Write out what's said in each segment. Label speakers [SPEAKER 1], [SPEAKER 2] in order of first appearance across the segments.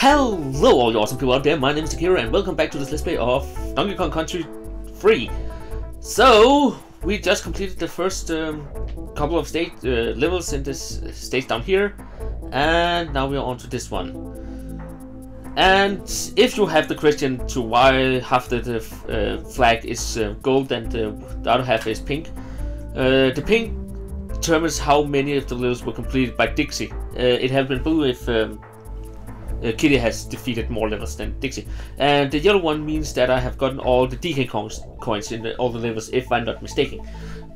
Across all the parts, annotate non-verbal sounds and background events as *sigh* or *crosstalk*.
[SPEAKER 1] Hello all you awesome people out there, my name is Takeru and welcome back to this Let's Play of Donkey Kong Country 3. So, we just completed the first um, couple of state uh, levels in this stage down here and now we are on to this one. And if you have the question to why half the, the uh, flag is uh, gold and the other half is pink, uh, the pink determines how many of the levels were completed by Dixie. Uh, it has been blue if um, uh, Kiddy has defeated more levels than Dixie. And the yellow one means that I have gotten all the DK coins, coins in the, all the levels, if I'm not mistaken.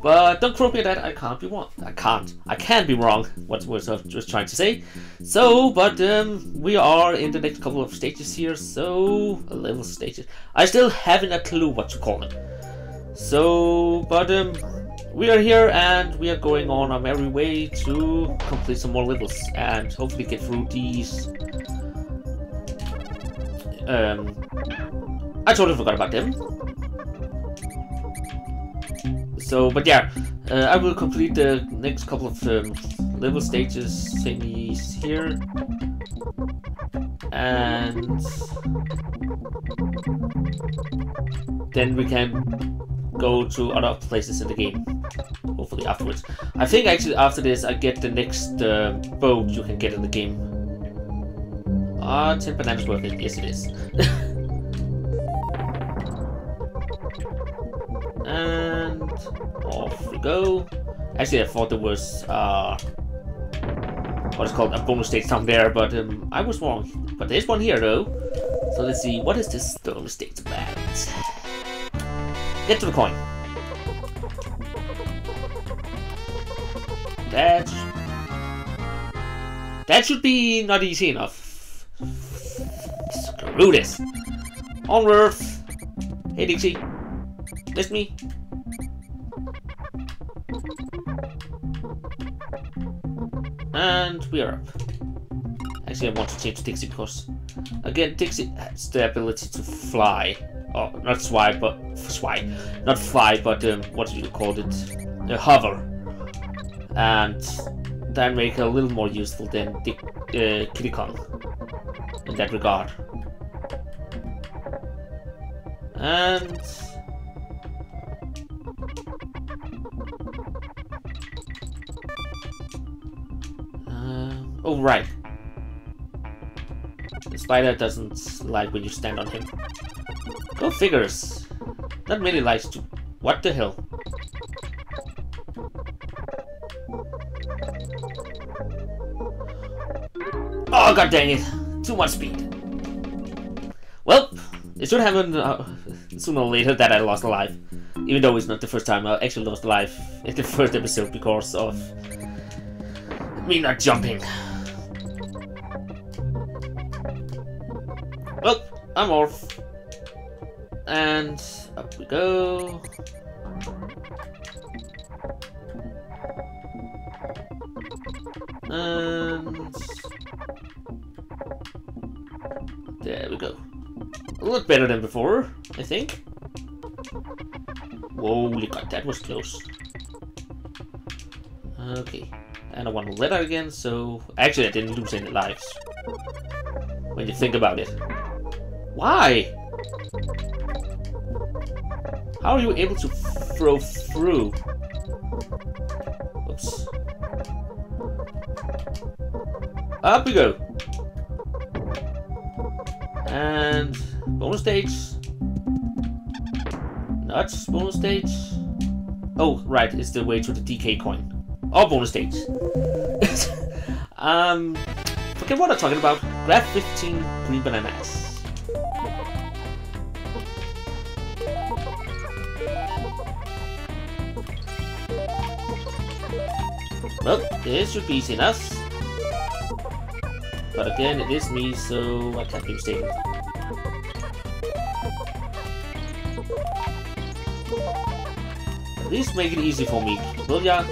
[SPEAKER 1] But don't quote me that, I can't be wrong. I can't. I can be wrong, what was I was trying to say. So, but um, we are in the next couple of stages here, so... level stages. I still haven't a clue what to call them. So, but um, we are here and we are going on our merry way to complete some more levels and hopefully get through these um, I totally forgot about them. So, but yeah, uh, I will complete the next couple of um, level stages thingies here. And then we can go to other places in the game, hopefully afterwards. I think actually after this I get the next uh, boat you can get in the game. Ah, 10 bananas worth it. Yes, it is. *laughs* and off we go. Actually, I thought there was uh, what is called a bonus stage down there, but um, I was wrong. But there's one here though. So let's see, what is this bonus stage about? Get to the coin. That that should be not easy enough. This. On Earth. Hey Dixie. Miss me? And we are up. Actually, I want to change Dixie because, again, Dixie has the ability to fly. Oh, not fly, but fly. Not fly, but um, what do you call it? Uh, hover. And that make her a little more useful than Dick, uh, Kiddy Kong in that regard. And... Uh, oh, right. The spider doesn't like when you stand on him. Go figures. Not really likes to... What the hell? Oh, god dang it. Too much speed. Well, it should happen sooner or later that I lost a life. Even though it's not the first time I actually lost a life in the first episode because of me not jumping. Well, I'm off. And up we go. And there we go. A lot better than before, I think. Holy god, that was close. Okay. And I let that again, so... Actually, I didn't lose any lives. When you think about it. Why? How are you able to throw through? Oops. Up we go. And bonus stage. Nuts, bonus stage. Oh, right, it's the way to the DK coin. Oh, bonus stage. *laughs* um, forget what I'm talking about. Grab 15 green bananas. Well, this should be easy enough. But again, it is me, so I can't be mistaken. At least make it easy for me, will ya?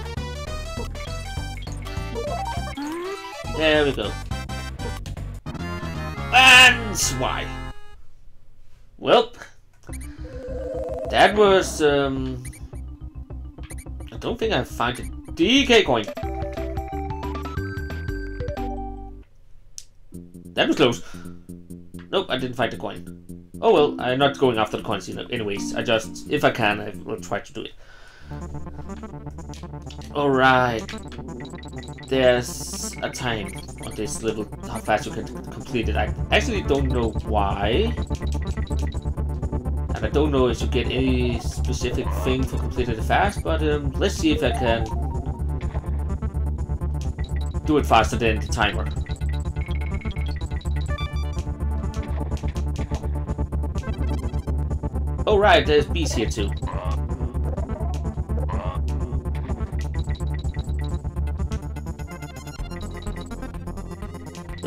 [SPEAKER 1] There we go. And why? Well, that was, um... I don't think I find a DK coin. That was close. Nope, I didn't find the coin. Oh well, I'm not going after the coins you know. anyways. I just, if I can, I will try to do it. Alright. There's a time on this level, how fast you can complete it. I actually don't know why. And I don't know if you get any specific thing for completing it fast, but um, let's see if I can do it faster than the timer. Oh right, there's bees here too.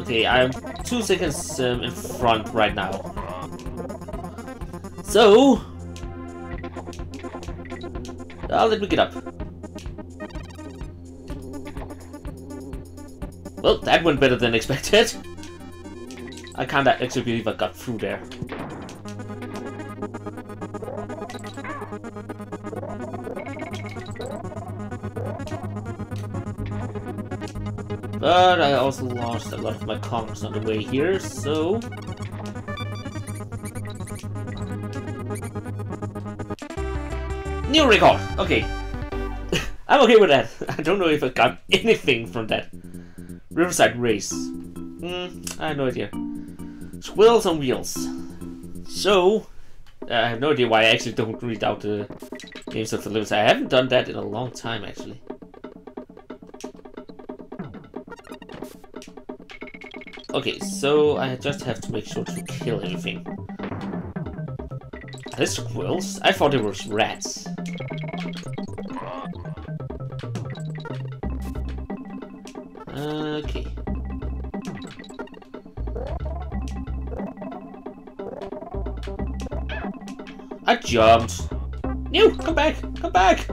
[SPEAKER 1] Okay, I'm two seconds um, in front right now. So... Uh, let me get up. Well, that went better than expected. I can't actually believe I got through there. But I also lost a lot of my comps on the way here, so... New record! Okay. *laughs* I'm okay with that. *laughs* I don't know if I got *laughs* anything from that. Riverside Race. Hmm, I have no idea. Squirrels on Wheels. So, I have no idea why I actually don't read out the names of the levels. I haven't done that in a long time, actually. Okay, so I just have to make sure to kill everything. These squirrels? I thought they were rats. Okay. I jumped. New, come back, come back.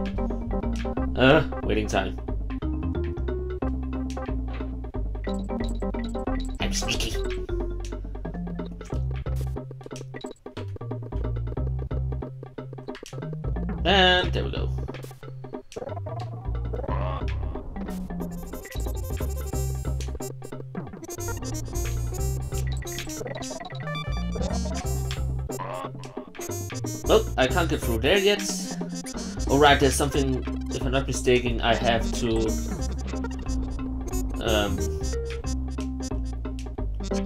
[SPEAKER 1] Uh, waiting time. And there we go. Well, I can't get through there yet. Alright, there's something, if I'm not mistaken, I have to um,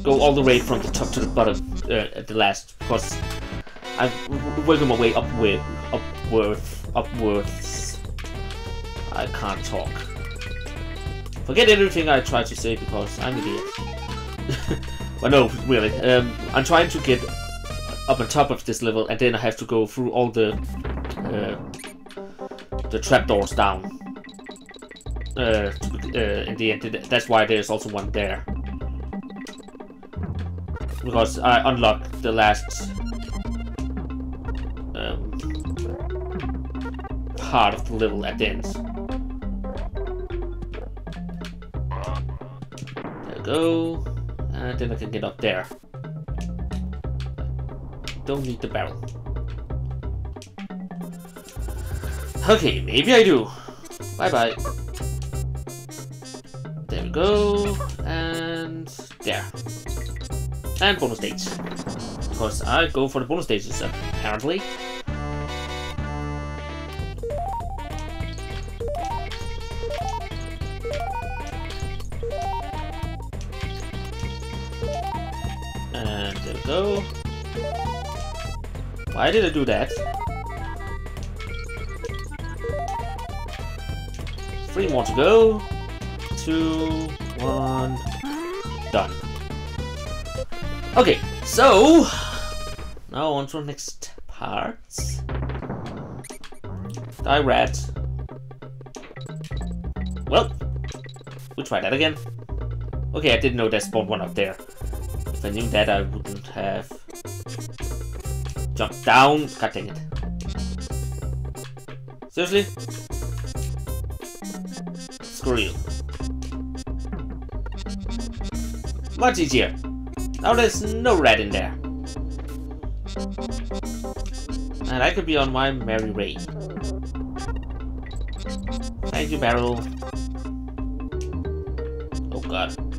[SPEAKER 1] go all the way from the top to the bottom uh, at the last, because I'm working my way upward, upwards, upwards. I can't talk. Forget everything I tried to say because I'm an idiot. *laughs* but no, really. Um, I'm trying to get up on top of this level, and then I have to go through all the uh, the trapdoors down. Uh, uh, in the end, that's why there's also one there. Because I unlocked the last part of the level at the end. There we go. And then I can get up there. Don't need the barrel. Okay, maybe I do. Bye-bye. There we go. And there. And bonus stage. Because I go for the bonus stages, apparently. Go. Why did I do that? Three more to go. Two, one, done. Okay, so now on to the next part. Die rat. Well, we'll try that again. Okay, I didn't know there spawned one up there. Knew that, I wouldn't have jumped down. God dang it. Seriously? Screw you. Much easier. Now there's no red in there. And I could be on my merry way. Thank you, Barrel. Oh god.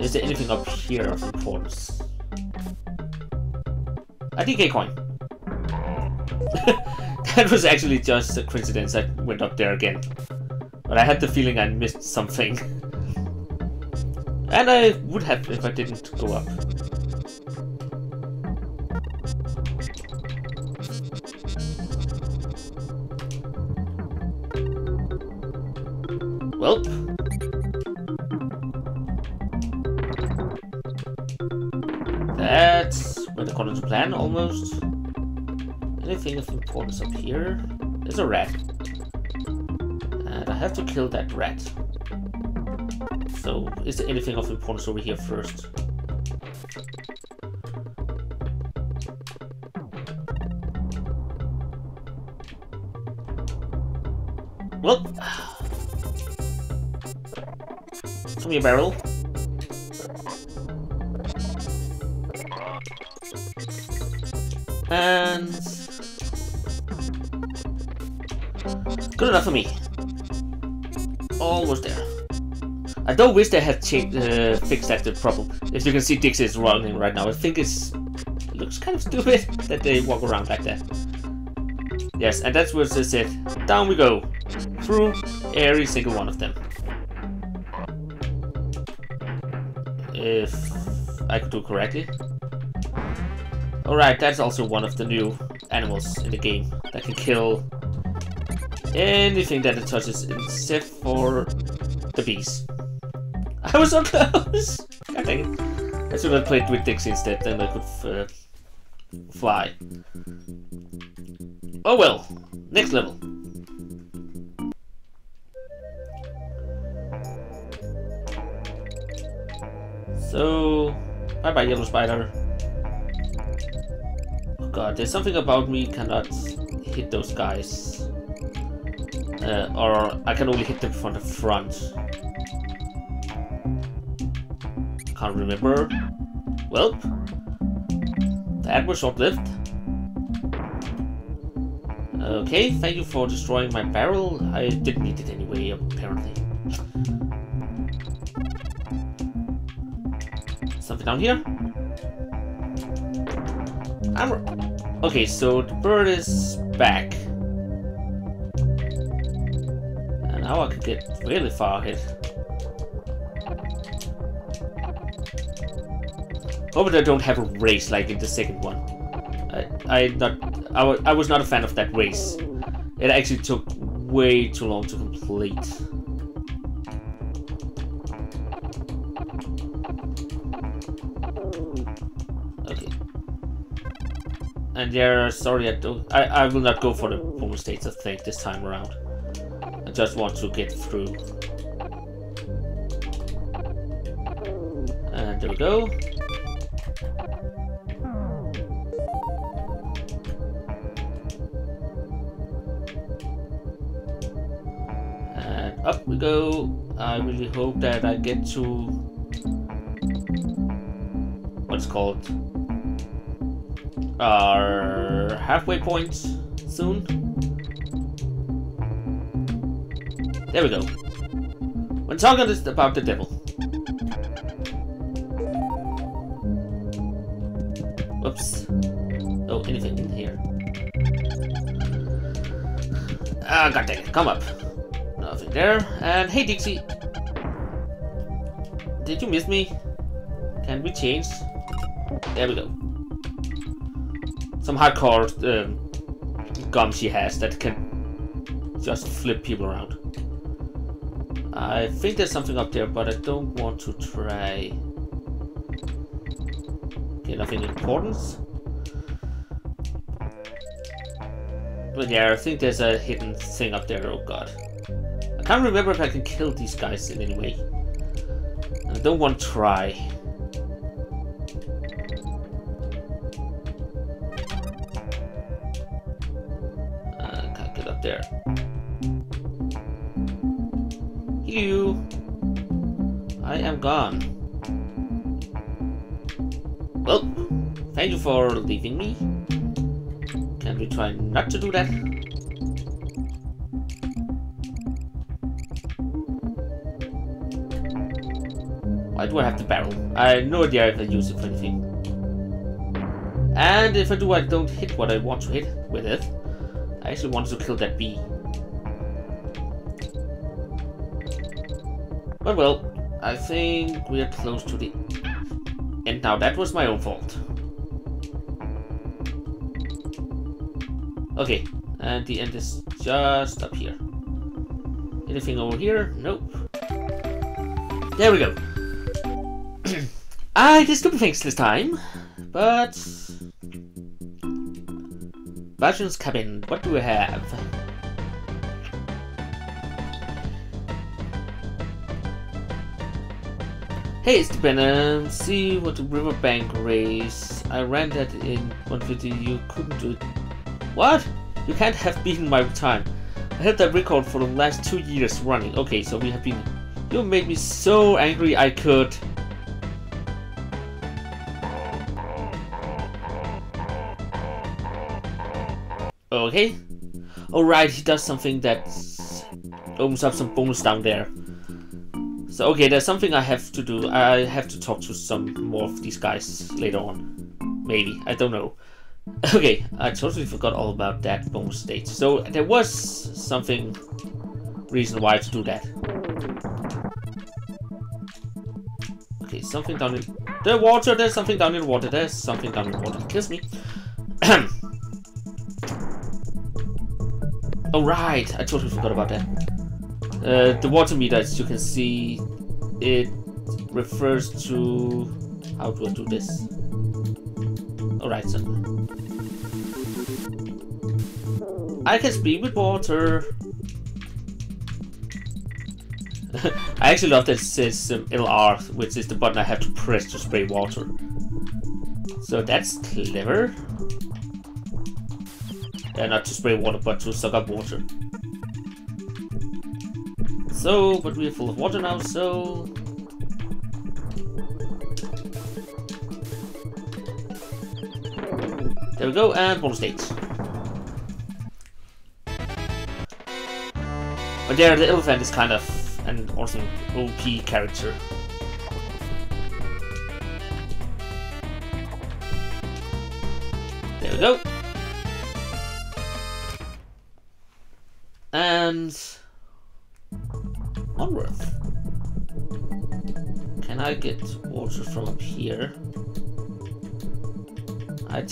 [SPEAKER 1] Is there anything up here, of course? I think a coin. *laughs* that was actually just a coincidence. I went up there again. But I had the feeling I missed something. *laughs* and I would have if I didn't go up. Almost. Anything of importance up here? There's a rat. And I have to kill that rat. So, is there anything of importance over here first? Well, *sighs* come here, barrel. For me. Almost there. I don't wish they had changed, uh, fixed that the problem. As you can see, Dixie is running right now. I think it's it looks kind of stupid *laughs* that they walk around like that. Yes, and that's what it said. Down we go. Through every single one of them. If I could do correctly. Alright, that's also one of the new animals in the game that can kill anything that it touches except for the bees. *laughs* I was so close! Dang it. I should have played with Dixie instead, then I could uh, fly. Oh well, next level. So, bye bye yellow spider. Oh god, there's something about me cannot hit those guys. Uh, or I can only hit them from the front. Can't remember. Well, that was short-lived. Okay, thank you for destroying my barrel. I didn't need it anyway, apparently. Something down here? I'm... Okay, so the bird is back. Now I can get really far ahead. Hope I don't have a race like in the second one. I, I not I, I was not a fan of that race. It actually took way too long to complete. Okay. And yeah, sorry, I don't. I, I will not go for the bonus states. I think this time around. Just want to get through. And there we go. And up we go. I really hope that I get to what's called our halfway point soon. There we go. When talking about the devil. Oops. Oh, anything in here. Ah, god dang it, come up. Nothing there. And hey, Dixie. Did you miss me? Can we change? There we go. Some hardcore um, gum she has that can just flip people around. I think there's something up there, but I don't want to try. Okay, nothing important. But yeah, I think there's a hidden thing up there, oh god. I can't remember if I can kill these guys in any way. I don't want to try. Well, thank you for leaving me. Can we try not to do that? Why do I have the barrel? I have no idea if I use it for anything. And if I do, I don't hit what I want to hit with it. I actually want to kill that bee. But well, I think we're close to the now. That was my own fault. Okay, and the end is just up here. Anything over here? Nope. There we go. *clears throat* I did stupid things this time, but... Bastion's cabin, what do we have? Hey, it's the Venom. See what the riverbank race. I ran that in one video. You couldn't do it. What? You can't have beaten my time. I had that record for the last two years running. Okay, so we have been... You made me so angry I could... Okay. Alright, he does something that opens up some bonus down there. So, okay, there's something I have to do. I have to talk to some more of these guys later on. Maybe. I don't know. *laughs* Okay, I totally forgot all about that bonus state. So, there was something... reason why to do that. Okay, something down in the water. There's something down in the water. There's something down in the water. Kiss me. *clears throat* Alright, I totally forgot about that. Uh, the water meter, as you can see, it refers to... How do I do this? Alright, so... I can speak with water. *laughs* I actually love that it says um, LR, which is the button I have to press to spray water. So that's clever. Yeah, not to spray water, but to suck up water. So, but we're full of water now, so... There we go, and bonus state. But there, the elephant is kind of an awesome OP character. There we go.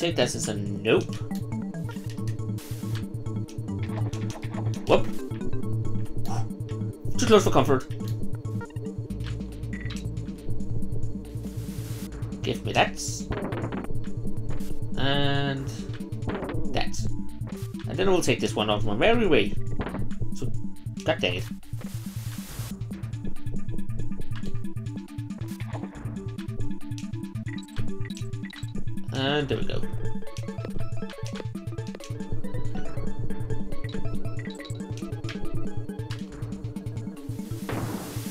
[SPEAKER 1] I take that as a nope. Whoop. Too close for comfort. Give me that. And that. And then we'll take this one off my merry way. So, god dang it. And there we go.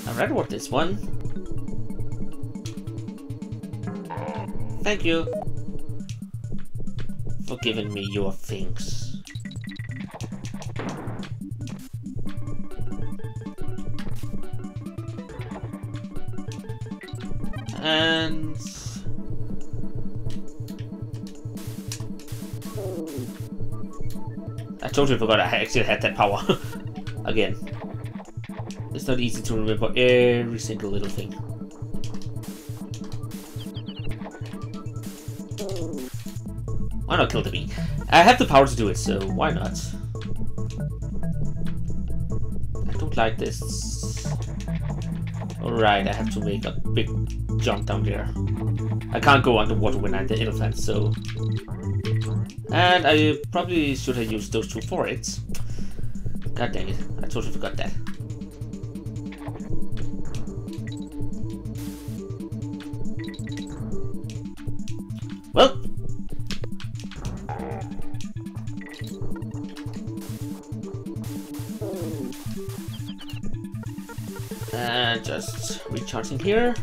[SPEAKER 1] I read what this one. Thank you for giving me your things. Totally forgot I actually had that power. *laughs* Again. It's not easy to remember every single little thing. Why not kill the bee? I have the power to do it, so why not? I don't like this. Alright, I have to make a big jump down there. I can't go underwater when I'm the elephant, so and I probably should have used those two for it. God dang it, I totally forgot that. Well. And just recharging here.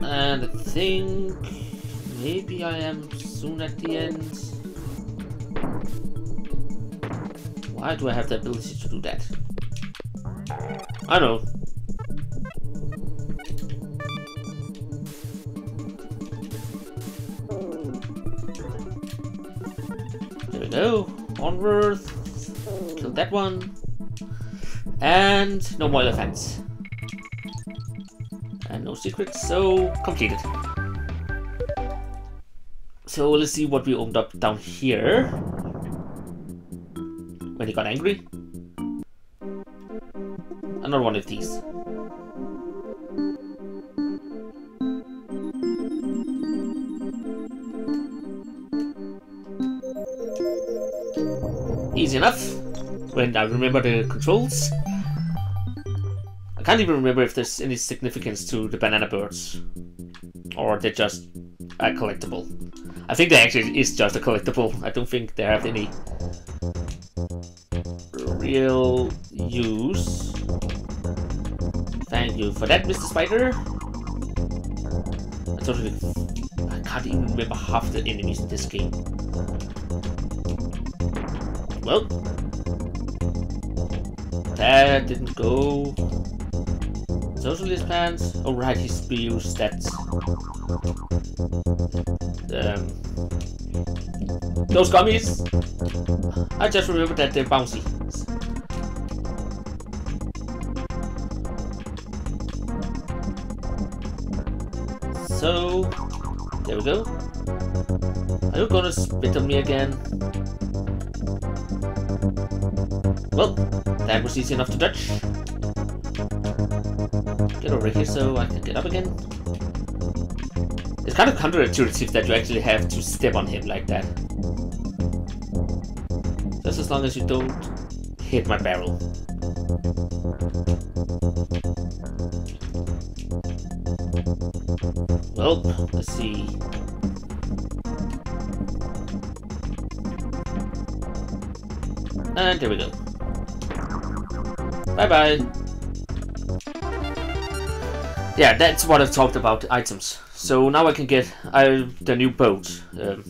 [SPEAKER 1] And I think Maybe I am soon at the end. Why do I have the ability to do that? I know. There we go. Onward. Kill that one. And no more elephants. And no secrets, so completed. So let's see what we opened up down here. When he got angry. Another one of these. Easy enough. When I remember the controls. I can't even remember if there's any significance to the banana birds. Or they're just a collectible. I think they actually is just a collectible. I don't think they have any real use. Thank you for that, Mr. Spider. I totally... I can't even remember half the enemies in this game. Well... That didn't go... Socialist plans? Oh right, he spews that... Um, those gummies! I just remembered that they're bouncy. So, there we go. Are you gonna spit on me again? Well, that was easy enough to dodge. Get over here so I can get up again. It's kind of counterintuitive that you actually have to step on him like that. Just as long as you don't hit my barrel. Well, let's see. And there we go. Bye-bye. Yeah, that's what I've talked about, items. So now I can get uh, the new boat. Um,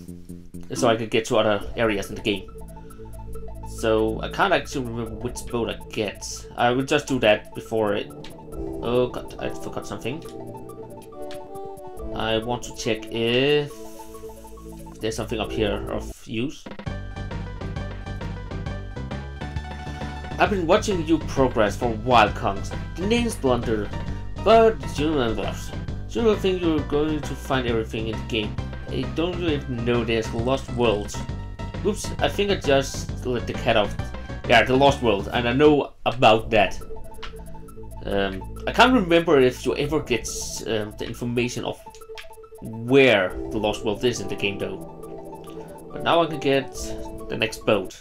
[SPEAKER 1] so I can get to other areas in the game. So I can't actually remember which boat I get. I will just do that before it... Oh god, I forgot something. I want to check if there's something up here of use. I've been watching you progress for a while, Kongs. The name's Blunder, but you remember. You don't think you're going to find everything in the game. I don't even know there's lost worlds. Oops, I think I just let the cat off. Yeah, the lost world, and I know about that. Um, I can't remember if you ever get um, the information of where the Lost World is in the game though. But now I can get the next boat.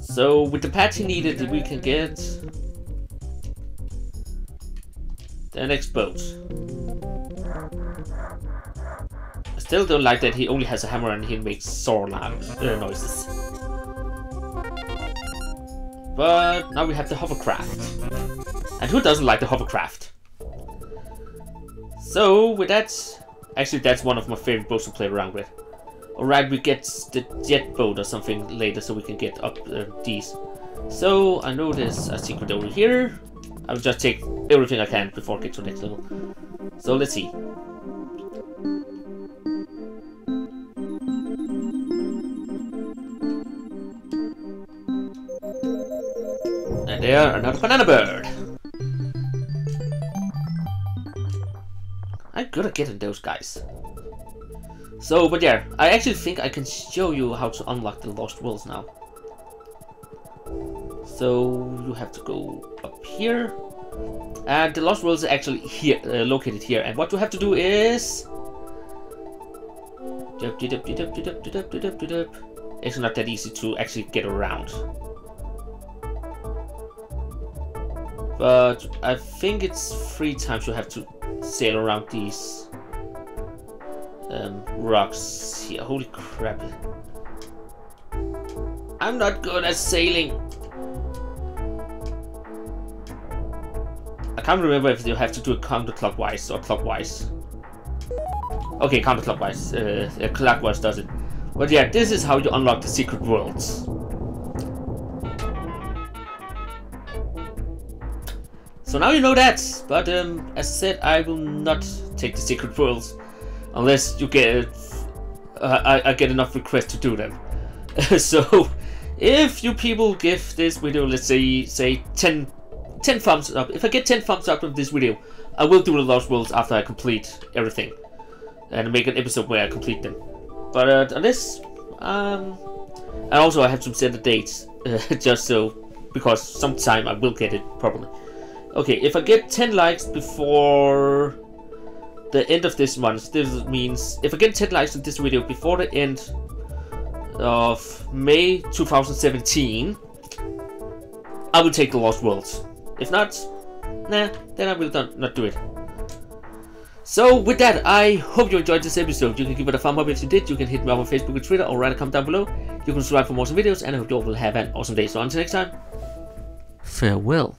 [SPEAKER 1] So with the patch needed we can get next boat. I still don't like that he only has a hammer and he makes saw uh, noises. But now we have the hovercraft. And who doesn't like the hovercraft? So, with that, actually that's one of my favorite boats to play around with. Alright, we get the jet boat or something later so we can get up uh, these. So, I know there's a secret over here. I'll just take everything I can before I get to the next level. So, let's see. And there, another banana bird. I'm good at getting those guys. So, but yeah, I actually think I can show you how to unlock the Lost Worlds now. So, you have to go up here. And the Lost Worlds is actually here, uh, located here. And what you have to do is... It's not that easy to actually get around. But I think it's three times you have to sail around these um, rocks here. Holy crap. I'm not good at sailing. I can't remember if you have to do it counterclockwise or clockwise. Okay, counterclockwise. Uh, clockwise does it. But yeah, this is how you unlock the secret worlds. So now you know that, but um, as said, I will not take the secret worlds unless you get uh, I, I get enough requests to do them. *laughs* so if you people give this video, let's say say 10, 10 thumbs up, if I get 10 thumbs up of this video, I will do the Lost Worlds after I complete everything and make an episode where I complete them. But uh, this, um, and also I have to set the dates *laughs* uh, just so because sometime I will get it probably. Okay, if I get 10 likes before the end of this month, this means if I get 10 likes on this video before the end of May 2017, I will take the Lost Worlds. If not, nah, then I will not, not do it. So with that, I hope you enjoyed this episode. You can give it a thumb up if you did. You can hit me up on Facebook and Twitter or write a comment down below. You can subscribe for more videos and I hope you all will have an awesome day. So until next time, farewell.